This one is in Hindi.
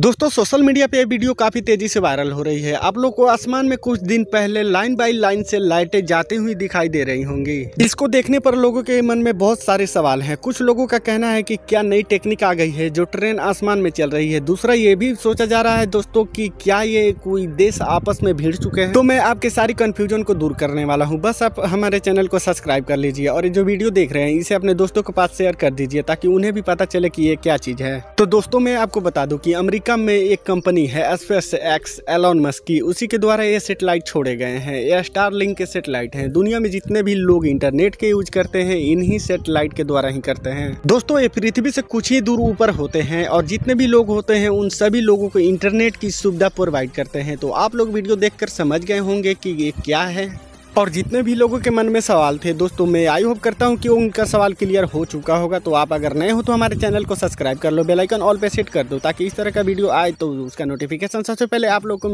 दोस्तों, सोशल मीडिया पे ये वीडियो काफ़ी तेज़ी से वायरल हो रही है। आप लोग को आसमान में कुछ दिन पहले लाइन बाई लाइन से लाइटें जाती हुई दिखाई दे रही होंगी। इसको देखने पर लोगों के मन में बहुत सारे सवाल हैं। कुछ लोगों का कहना है कि क्या नई टेक्निक आ गई है जो ट्रेन आसमान में चल रही है। दूसरा ये भी सोचा जा रहा है दोस्तों की क्या ये कोई देश आपस में भिड़ चुके हैं? तो मैं आपके सारी कंफ्यूजन को दूर करने वाला हूँ। बस आप हमारे चैनल को सब्सक्राइब कर लीजिए और जो वीडियो देख रहे हैं, इसे अपने दोस्तों के पास शेयर कर दीजिए ताकि उन्हें भी पता चले कि ये क्या चीज़ है। तो दोस्तों, मैं आपको बता दूँ कि अमेरिका अमेरिका में एक कंपनी है स्पेस एक्स, एलोन मस्क की। उसी के द्वारा ये सेटेलाइट छोड़े गए हैं। ये स्टार लिंक के सेटेलाइट हैं। दुनिया में जितने भी लोग इंटरनेट के यूज़ करते हैं, इन्हीं सेटेलाइट के द्वारा ही करते हैं। दोस्तों, ये पृथ्वी से कुछ ही दूर ऊपर होते हैं और जितने भी लोग होते हैं, उन सभी लोगों को इंटरनेट की सुविधा प्रोवाइड करते हैं। तो आप लोग वीडियो देखकर समझ गए होंगे कि ये क्या है। और जितने भी लोगों के मन में सवाल थे, दोस्तों, मैं आई होप करता हूँ कि उनका सवाल क्लियर हो चुका होगा। तो आप अगर नए हो तो हमारे चैनल को सब्सक्राइब कर लो बेलाइकन ऑल पे सेट कर दो, ताकि इस तरह का वीडियो आए तो उसका नोटिफिकेशन सबसे पहले आप लोग को